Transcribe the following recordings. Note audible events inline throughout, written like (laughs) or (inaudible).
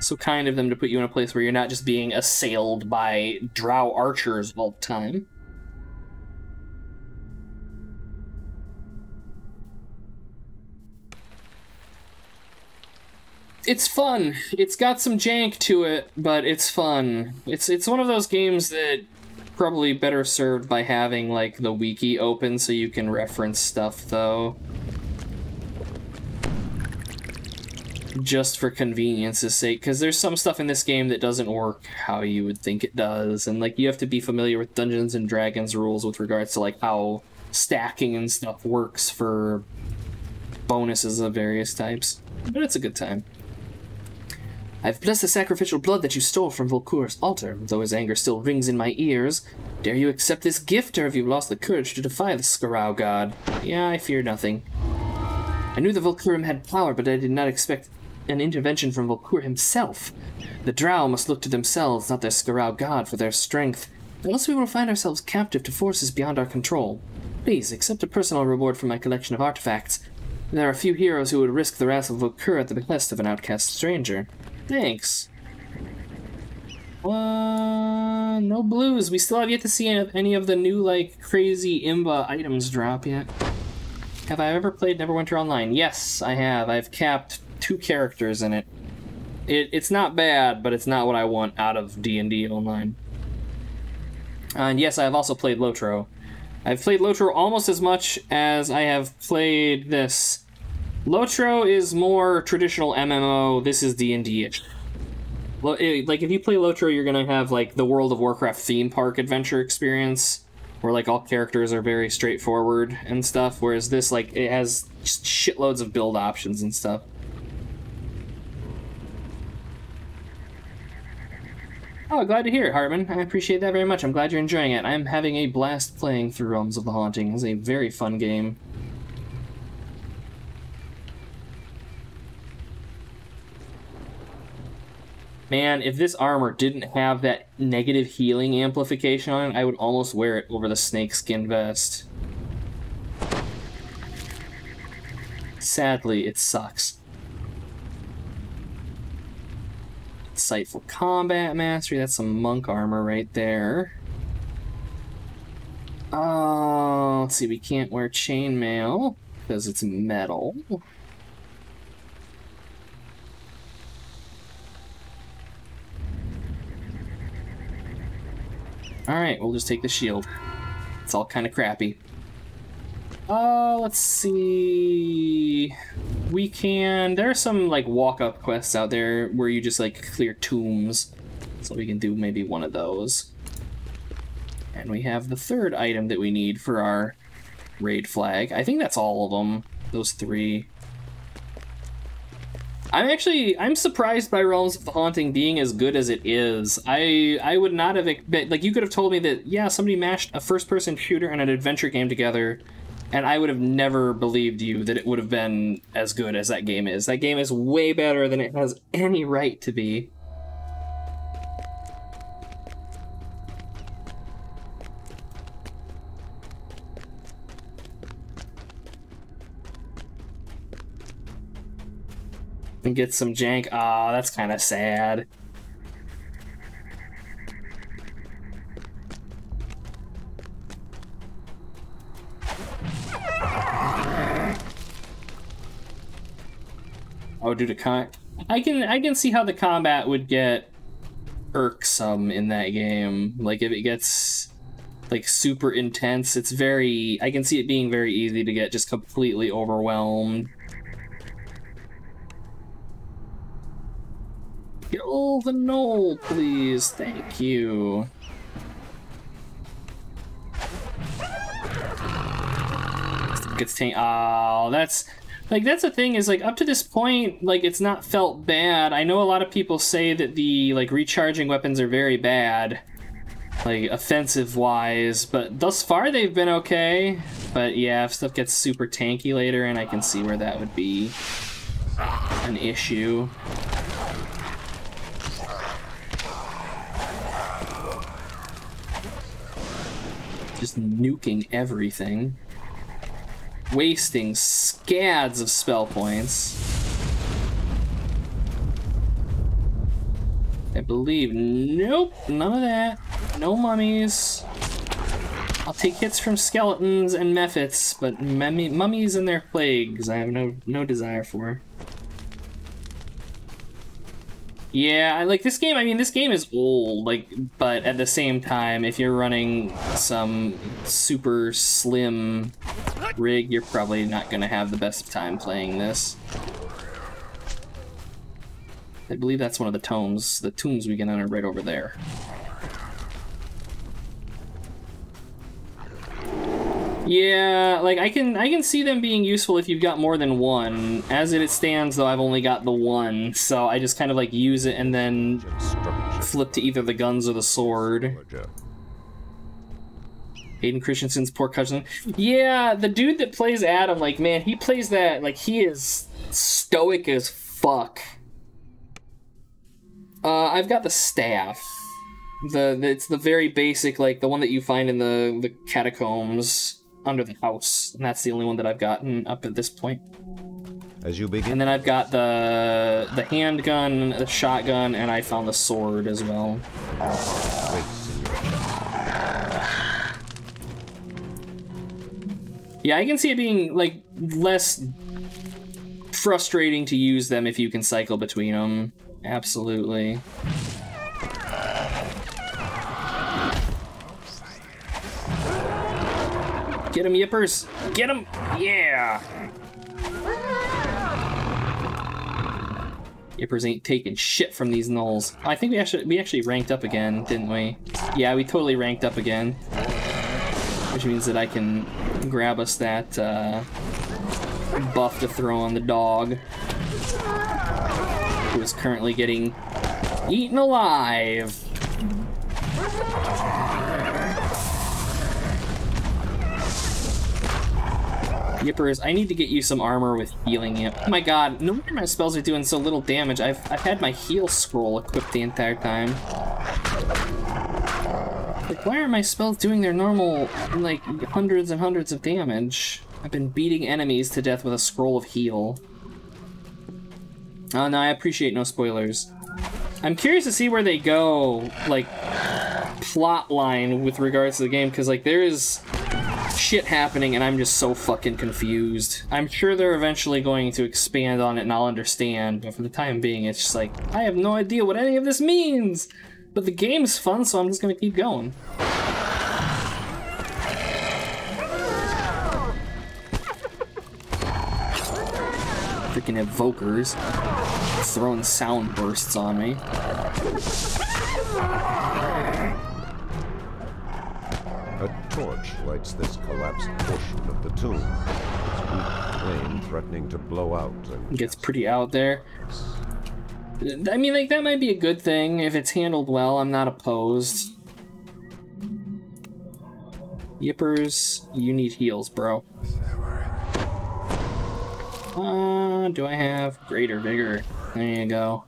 So kind of them to put you in a place where you're not just being assailed by drow archers all the time. It's fun. It's got some jank to it, but it's fun. It's it's one of those games that probably better served by having like the wiki open so you can reference stuff though. Just for convenience's sake because there's some stuff in this game that doesn't work how you would think it does and like you have to be familiar with dungeons and dragons rules with regards to like how stacking and stuff works for bonuses of various types but it's a good time I've blessed the sacrificial blood that you stole from Vulkoor's altar, though his anger still rings in my ears. Dare you accept this gift, or have you lost the courage to defy the Skarau god? Yeah, I fear nothing. I knew the Vulkoorim had power, but I did not expect an intervention from Vulkoor himself. The Drow must look to themselves, not their Skarau god, for their strength, unless we will find ourselves captive to forces beyond our control. Please, accept a personal reward from my collection of artifacts. There are few heroes who would risk the wrath of Vulkoor at the behest of an outcast stranger. Thanks. Uh, no blues. We still have yet to see any of the new, like, crazy Imba items drop yet. Have I ever played Neverwinter Online? Yes, I have. I've capped two characters in it. it it's not bad, but it's not what I want out of D&D Online. and yes, I have also played Lotro. I've played Lotro almost as much as I have played this. Lotro is more traditional MMO. This is D&D-ish. Eh, like, if you play Lotro, you're gonna have, like, the World of Warcraft theme park adventure experience, where, like, all characters are very straightforward and stuff, whereas this, like, it has shitloads of build options and stuff. Oh, glad to hear it, Hartman. I appreciate that very much. I'm glad you're enjoying it. I'm having a blast playing through Realms of the Haunting. It's a very fun game. Man, if this armor didn't have that negative healing amplification on it, I would almost wear it over the snakeskin vest. Sadly, it sucks. Insightful Combat Mastery. That's some monk armor right there. Oh, let's see. We can't wear chainmail because it's metal. Alright, we'll just take the shield. It's all kind of crappy. Uh, let's see. We can. There are some like walk up quests out there where you just like clear tombs. So we can do maybe one of those. And we have the third item that we need for our raid flag. I think that's all of them. Those three. I'm actually I'm surprised by Realms of the Haunting being as good as it is. I I would not have like you could have told me that yeah somebody mashed a first person shooter and an adventure game together and I would have never believed you that it would have been as good as that game is. That game is way better than it has any right to be. And get some jank. Ah, oh, that's kind of sad. Oh, due to con, I can I can see how the combat would get irksome in that game. Like if it gets like super intense, it's very I can see it being very easy to get just completely overwhelmed. Kill the gnoll, please. Thank you. Gets tank. Oh, that's like that's the thing is like up to this point like it's not felt bad. I know a lot of people say that the like recharging weapons are very bad like offensive wise but thus far they've been okay. But yeah if stuff gets super tanky later and i can see where that would be an issue. Just nuking everything wasting scads of spell points. I believe. Nope, none of that. No mummies. I'll take hits from skeletons and mephits, but mummy, mummies and their plagues I have no no desire for. Yeah, I like this game. I mean, this game is old, like, but at the same time, if you're running some super slim rig, you're probably not going to have the best time playing this. I believe that's one of the tomes, the tombs we can enter right over there. Yeah, like I can I can see them being useful if you've got more than one. As it stands though, I've only got the one, so I just kind of like use it and then flip to either the guns or the sword. Hayden Christensen's poor cousin. Yeah, the dude that plays Adam, like man, he plays that like he is stoic as fuck. Uh, I've got the staff. The, the it's the very basic like the one that you find in the the catacombs under the house, and that's the only one that I've gotten up at this point. As you begin. And then I've got the the handgun, the shotgun, and I found the sword as well. Yeah, I can see it being like less frustrating to use them if you can cycle between them. Absolutely. Get him, Yippers! Get him! Yeah! Yippers ain't taking shit from these gnolls. I think we actually we actually ranked up again, didn't we? Yeah, we totally ranked up again. Which means that I can grab us that uh, buff to throw on the dog. Who is currently getting eaten alive. Yippers, I need to get you some armor with healing it. Oh my god, no wonder my spells are doing so little damage. I've, I've had my heal scroll equipped the entire time. Why are my spells doing their normal, like, hundreds and hundreds of damage? I've been beating enemies to death with a scroll of heal. Oh, no, I appreciate no spoilers. I'm curious to see where they go, like, plot line with regards to the game, because, like, there is shit happening and I'm just so fucking confused. I'm sure they're eventually going to expand on it and I'll understand, but for the time being, it's just like, I have no idea what any of this means! But the game's fun, so I'm just gonna keep going. Freaking evokers throwing sound bursts on me. A torch lights this collapsed portion of the tomb. Its weak flame threatening to blow out and Gets pretty out there. I mean, like, that might be a good thing. If it's handled well, I'm not opposed. Yippers, you need heals, bro. Uh, do I have greater vigor? There you go.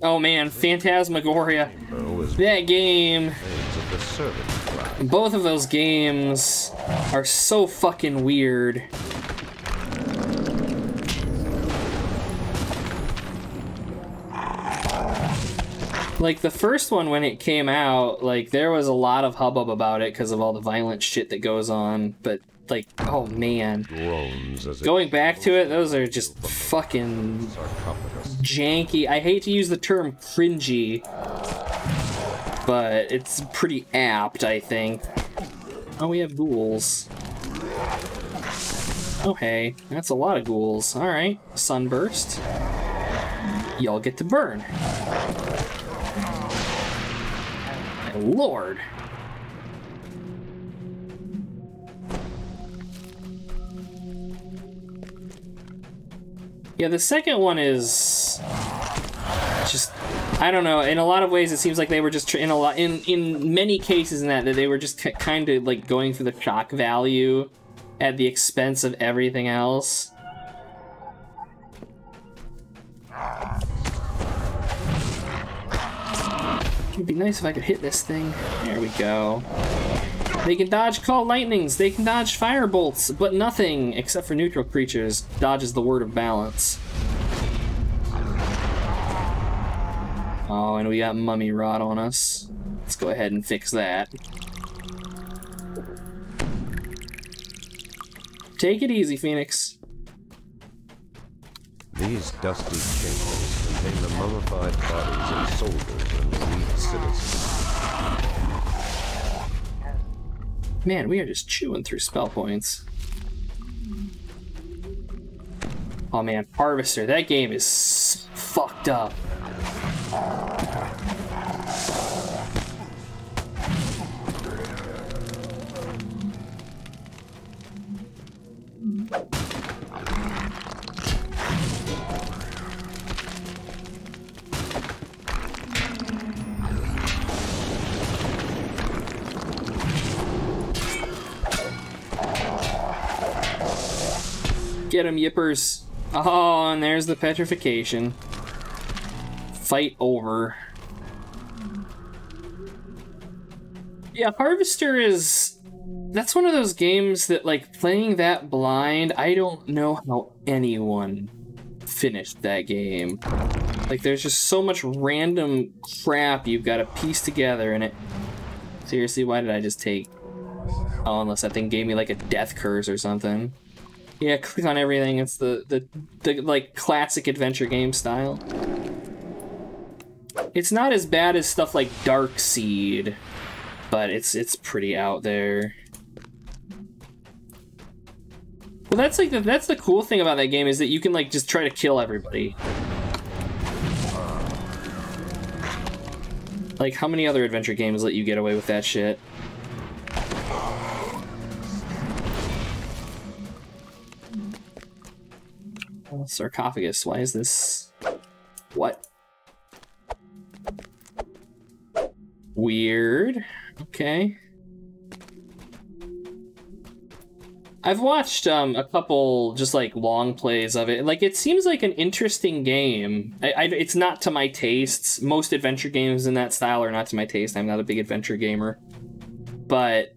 Oh man, Phantasmagoria. That game, both of those games are so fucking weird. Like the first one when it came out, like there was a lot of hubbub about it because of all the violent shit that goes on, but like, oh man. groans as it Going back to it, those are just fucking janky. I hate to use the term cringy, but it's pretty apt, I think. Oh, we have ghouls. Oh, hey, that's a lot of ghouls. Alright, sunburst. Y'all get to burn. My lord. Yeah, the second one is just I don't know. In a lot of ways, it seems like they were just in a lot in in many cases in that that they were just kind of like going for the shock value at the expense of everything else. It'd be nice if I could hit this thing. There we go. They can dodge call lightnings, they can dodge fire bolts, but nothing except for neutral creatures dodges the word of balance. Oh, and we got mummy rot on us. Let's go ahead and fix that. Take it easy, Phoenix. These dusty chambers contain the mummified bodies of soldiers and weak citizens. Man, we are just chewing through spell points. Oh man, Harvester, that game is fucked up. Get him, yippers. Oh, and there's the petrification. Fight over. Yeah, Harvester is... That's one of those games that, like, playing that blind, I don't know how anyone finished that game. Like, there's just so much random crap you've got to piece together in it. Seriously, why did I just take... Oh, unless that thing gave me, like, a death curse or something. Yeah, click on everything. It's the, the, the like classic adventure game style. It's not as bad as stuff like Dark Seed, but it's it's pretty out there. Well, that's like the, that's the cool thing about that game is that you can like just try to kill everybody. Like, how many other adventure games let you get away with that shit? Sarcophagus. Why is this? What? Weird. Okay. I've watched um, a couple just like long plays of it. Like it seems like an interesting game. I, I, it's not to my tastes. Most adventure games in that style are not to my taste. I'm not a big adventure gamer, but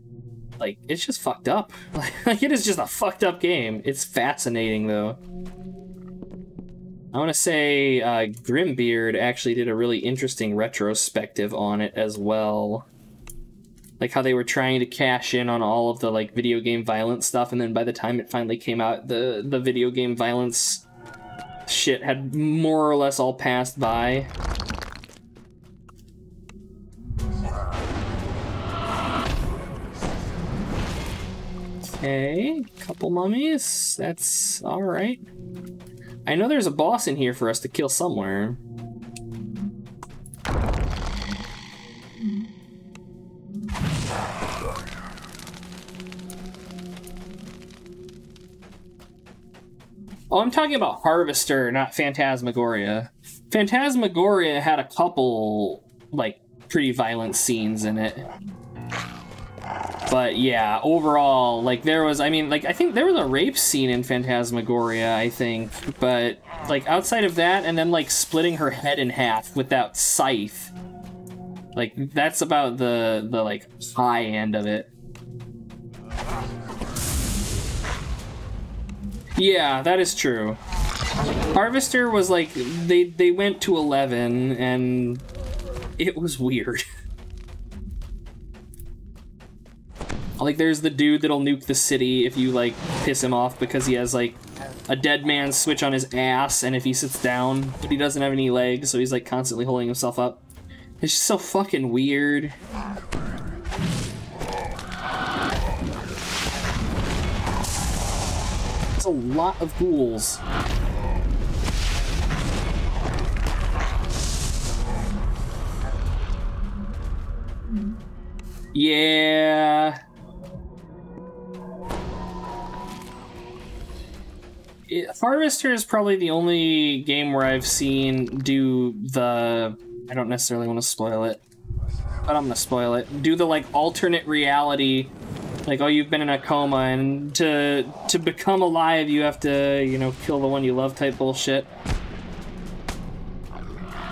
like it's just fucked up. (laughs) like it is just a fucked up game. It's fascinating though. I want to say uh, Grimbeard actually did a really interesting retrospective on it as well. Like how they were trying to cash in on all of the like video game violence stuff, and then by the time it finally came out, the the video game violence shit had more or less all passed by. Okay, couple mummies. That's all right. I know there's a boss in here for us to kill somewhere. Oh, I'm talking about Harvester, not Phantasmagoria. Phantasmagoria had a couple, like, pretty violent scenes in it. But yeah, overall, like there was, I mean, like I think there was a rape scene in Phantasmagoria, I think, but like outside of that, and then like splitting her head in half with that scythe, like that's about the the like high end of it. Yeah, that is true. Harvester was like they they went to 11 and it was weird. (laughs) Like, there's the dude that'll nuke the city if you, like, piss him off because he has, like, a dead man switch on his ass, and if he sits down, but he doesn't have any legs, so he's, like, constantly holding himself up. It's just so fucking weird. It's a lot of ghouls. Yeah. It, Harvester is probably the only game where I've seen do the. I don't necessarily want to spoil it, but I'm gonna spoil it. Do the like alternate reality, like oh you've been in a coma and to to become alive you have to you know kill the one you love type bullshit.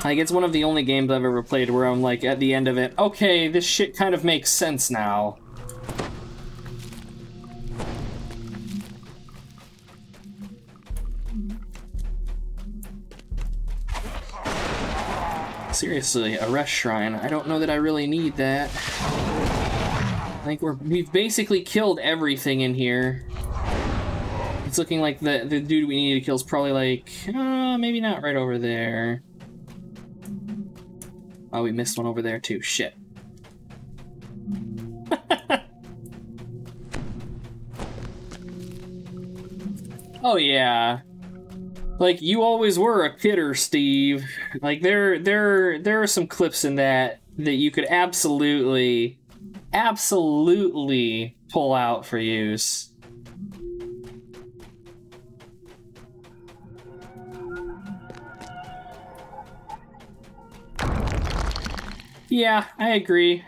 Like it's one of the only games I've ever played where I'm like at the end of it, okay, this shit kind of makes sense now. Seriously, a rest shrine. I don't know that I really need that. I think we're we've basically killed everything in here. It's looking like the the dude we need to kill is probably like uh, maybe not right over there. Oh, we missed one over there too. Shit. (laughs) oh yeah. Like you always were a kidder, Steve. Like there there there are some clips in that that you could absolutely absolutely pull out for use. Yeah, I agree.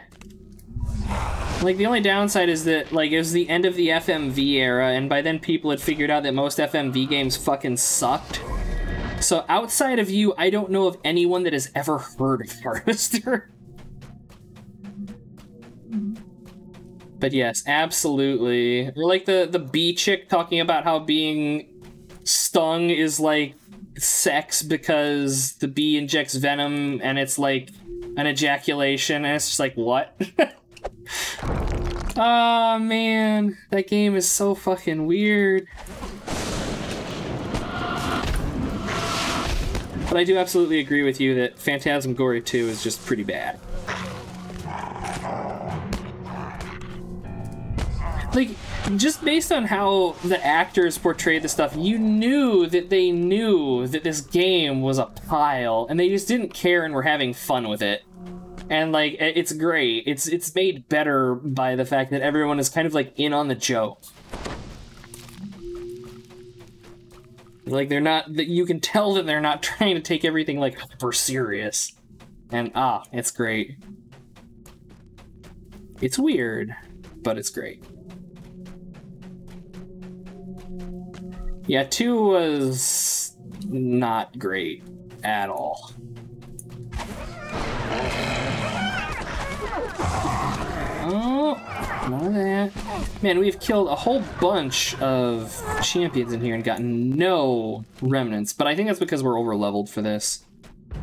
Like, the only downside is that, like, it was the end of the FMV era, and by then people had figured out that most FMV games fucking sucked. So outside of you, I don't know of anyone that has ever heard of (laughs) Harvester. but yes, absolutely. Or like the, the bee chick talking about how being stung is like sex because the bee injects venom and it's like an ejaculation, and it's just like, what? (laughs) oh man, that game is so fucking weird. But I do absolutely agree with you that Phantasmagoria 2 is just pretty bad. Like, just based on how the actors portrayed the stuff, you knew that they knew that this game was a pile, and they just didn't care and were having fun with it. And like, it's great. It's it's made better by the fact that everyone is kind of like in on the joke. Like they're not that you can tell that they're not (laughs) trying to take everything like for serious. And ah, it's great. It's weird, but it's great. Yeah, 2 was not great at all. That. Eh? Man, we've killed a whole bunch of champions in here and gotten no remnants, but I think that's because we're over leveled for this.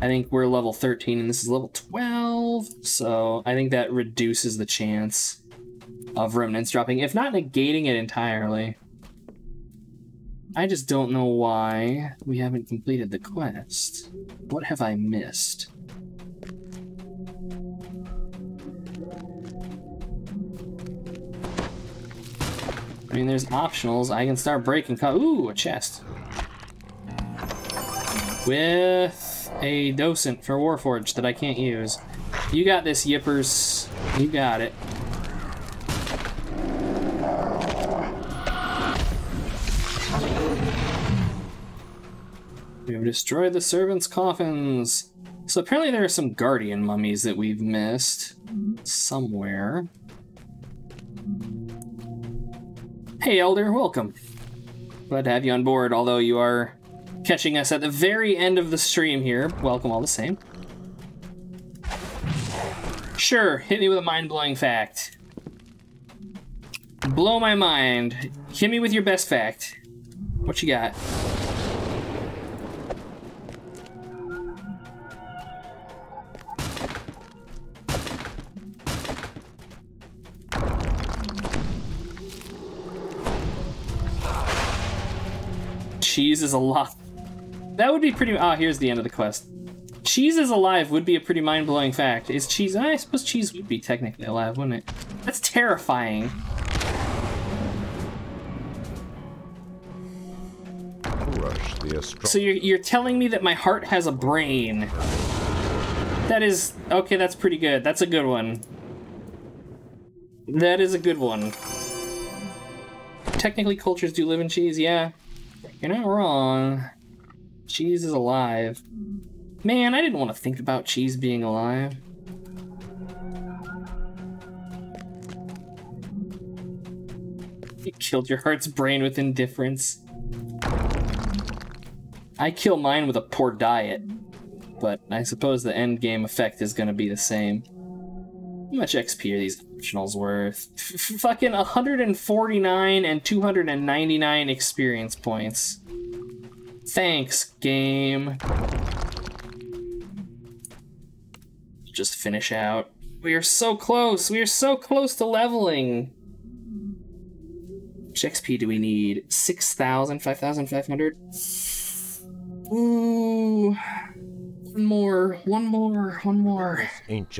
I think we're level 13 and this is level 12, so I think that reduces the chance of remnants dropping, if not negating it entirely. I just don't know why we haven't completed the quest. What have I missed? I mean, there's optionals. I can start breaking. Ooh, a chest. With a docent for Warforged that I can't use. You got this, Yippers. You got it. We have destroyed the servants' coffins. So apparently there are some guardian mummies that we've missed somewhere. Hey, Elder, welcome. Glad to have you on board, although you are catching us at the very end of the stream here. Welcome all the same. Sure, hit me with a mind-blowing fact. Blow my mind. Hit me with your best fact. What you got? Cheese is alive. That would be pretty. Ah, oh, here's the end of the quest. Cheese is alive would be a pretty mind blowing fact. Is cheese? I suppose cheese would be technically alive, wouldn't it? That's terrifying. So you're you're telling me that my heart has a brain? That is okay. That's pretty good. That's a good one. That is a good one. Technically, cultures do live in cheese. Yeah. You're not wrong. Cheese is alive. Man, I didn't want to think about cheese being alive. You killed your heart's brain with indifference. I kill mine with a poor diet, but I suppose the end game effect is gonna be the same. How much XP are these optionals worth? Fucking 149 and 299 experience points. Thanks, game. just finish out. We are so close. We are so close to leveling. Which XP do we need? 6,000, 5,500? Ooh. One more, one more, one more. Ancient